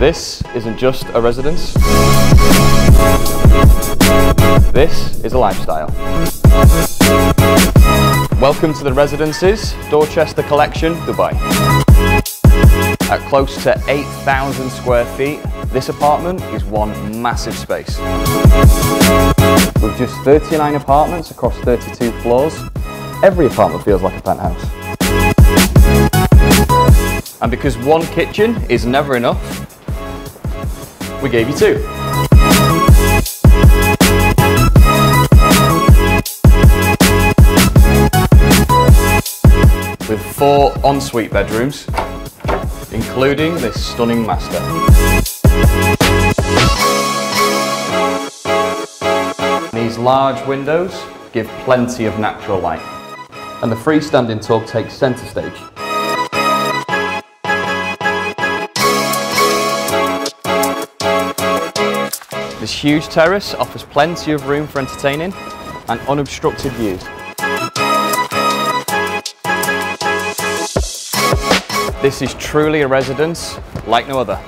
This isn't just a residence. This is a lifestyle. Welcome to the Residences, Dorchester Collection, Dubai. At close to 8,000 square feet, this apartment is one massive space. With just 39 apartments across 32 floors, every apartment feels like a penthouse. And because one kitchen is never enough, we gave you two. With four ensuite bedrooms, including this stunning master. These large windows give plenty of natural light. And the freestanding tub takes centre stage. Huge terrace offers plenty of room for entertaining and unobstructed views. This is truly a residence like no other.